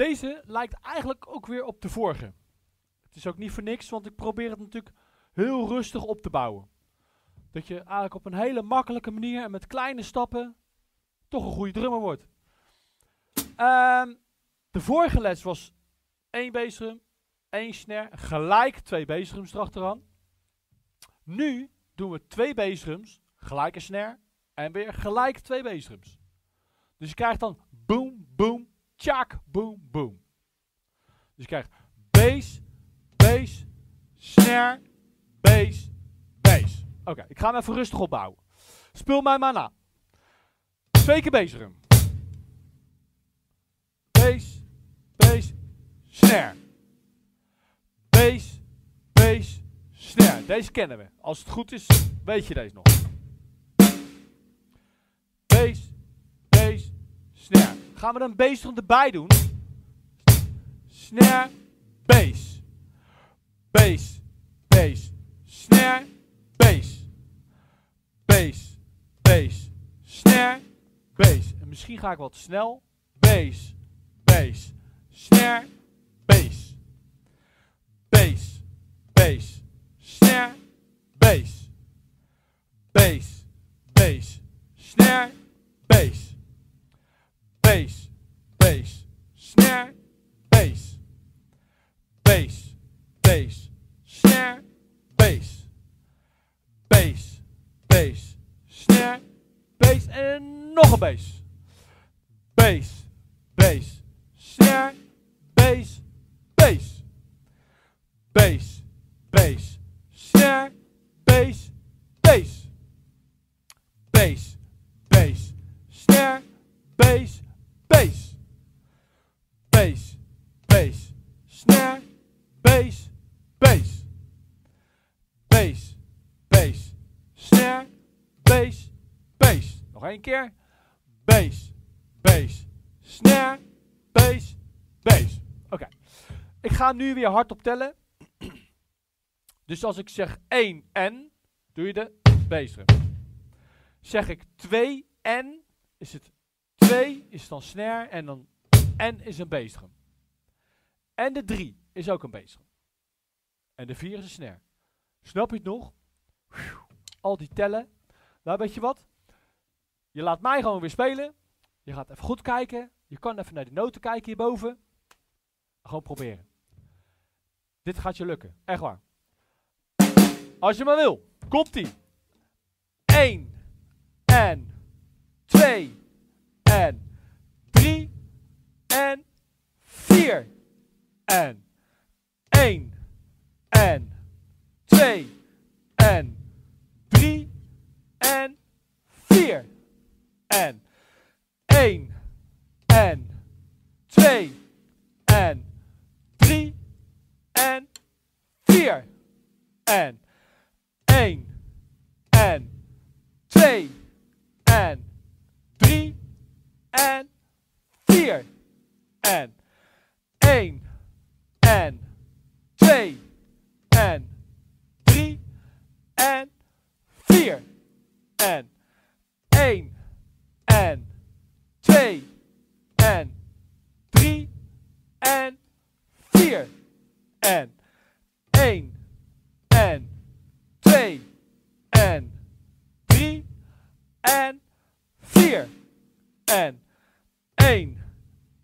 Deze lijkt eigenlijk ook weer op de vorige. Het is ook niet voor niks, want ik probeer het natuurlijk heel rustig op te bouwen. Dat je eigenlijk op een hele makkelijke manier en met kleine stappen toch een goede drummer wordt. Ehm, de vorige les was één bassdrum, één snare, gelijk twee bassdrums erachteraan. Nu doen we twee bassdrums, gelijk een snare en weer gelijk twee bassdrums. Dus je krijgt dan boom, boom, tjak, boom, boom. Dus je krijgt bass, bass, snare, bass, bass. Oké, ik ga hem even rustig opbouwen. Speel mij maar na. Twee keer bassdrum. Bass, bass, snare. Bass, bass, snare. Deze kennen we. Als het goed is, weet je deze nog. Bass. Gaan we een bassdrum erbij doen? Snare, bass. Bass, bass, snare, bass. Bass, bass, snare, bass. En misschien ga ik wat snel. Bass, bass, snare, bass, snare, bass. Bass, bass, snare, bass en nog een bass. Bass, bass, snare, bass, bass. Bass, bass, snare, bass, bass. Bass, bass, snare, bass, Nog één keer. Bass, bass, snare, bass, bass. Oké. Ik ga nu weer hardop tellen. Dus als ik zeg 1 en, doe je de bassdrum. Zeg ik 2 en, is het 2 is dan snare en dan en is een bassdrum. En de 3 is ook een bassdrum. En de 4 is een snare. Snap je het nog? Al die tellen. Nou, weet je wat? Je laat mij gewoon weer spelen. Je gaat even goed kijken. Je kan even naar die noten kijken hierboven. Gewoon proberen. Dit gaat je lukken. Echt waar. Als je maar wil. Komt ie. 1 en 2 en 3 en 4 en 1 en. 1 en. 2 en. 3 en. 4 en. 1 en. 2 en. 3 en. 4 en 4 en 1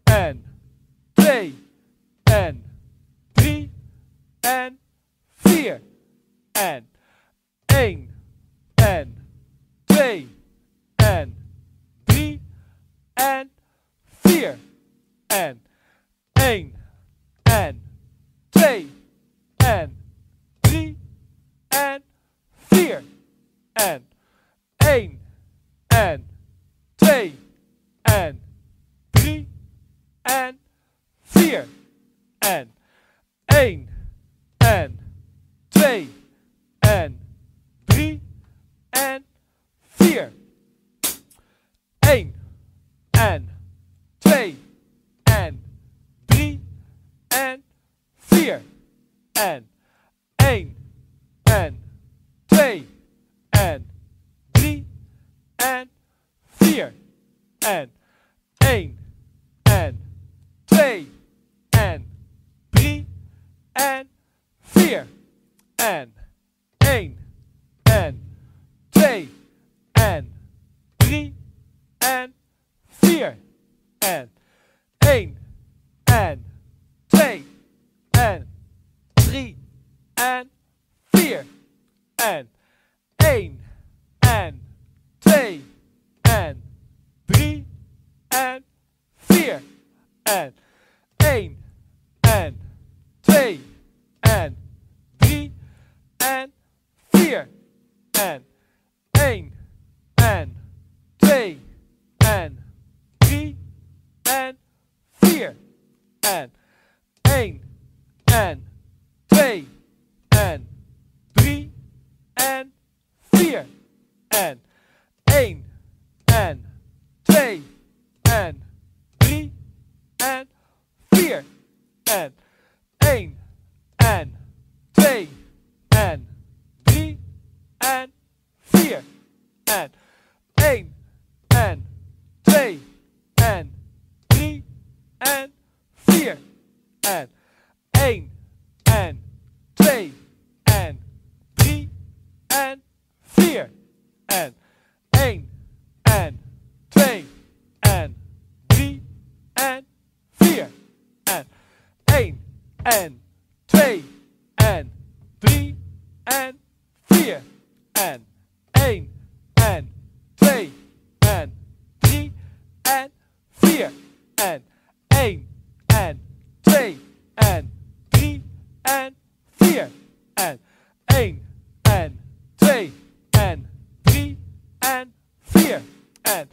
en 2 en 3 en 4 en 1 en 2 en 3 en 4 en 1 en twee en drie en vier. Eén en twee en drie en vier. En één en twee en drie en vier. En één en twee en drie en vier. Amen. 4 en 1 en 2 en 3 en 4 en 1 en 2 en 3 en 4 en 1 4 en 1 en 2 en 3 en 4 en 1 en 2 en 3 en 4 en 1 en 2 en 3 en 4 en and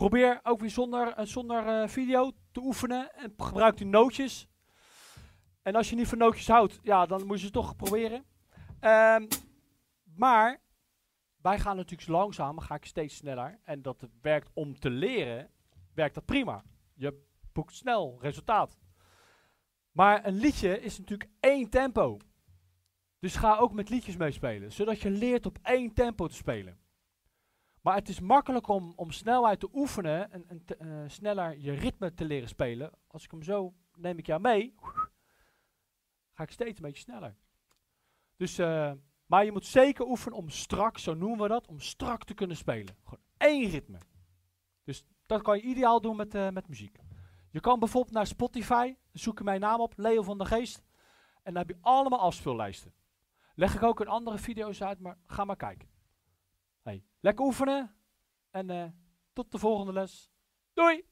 Probeer ook weer zonder, eh, zonder eh, video te oefenen en gebruik u nootjes. En als je niet van nootjes houdt, ja, dan moet je ze toch proberen. Ehm, maar wij gaan natuurlijk langzaam, ga ik steeds sneller. En dat werkt om te leren, werkt dat prima. Je boekt snel resultaat. Maar een liedje is natuurlijk één tempo. Dus ga ook met liedjes meespelen, zodat je leert op één tempo te spelen. Maar het is makkelijk om, om snelheid te oefenen en, eh, sneller je ritme te leren spelen. Als ik hem zo neem ik jou mee, ga ik steeds een beetje sneller. Dus, eh, maar je moet zeker oefenen om strak, zo noemen we dat, om strak te kunnen spelen. Gewoon één ritme. Dus dat kan je ideaal doen met, eh, met muziek. Je kan bijvoorbeeld naar Spotify, zoek mijn naam op, Leo van der Geest. En dan heb je allemaal afspeellijsten. Leg ik ook in andere video's uit, maar ga maar kijken. Lekker oefenen. En eh, tot de volgende les. Doei!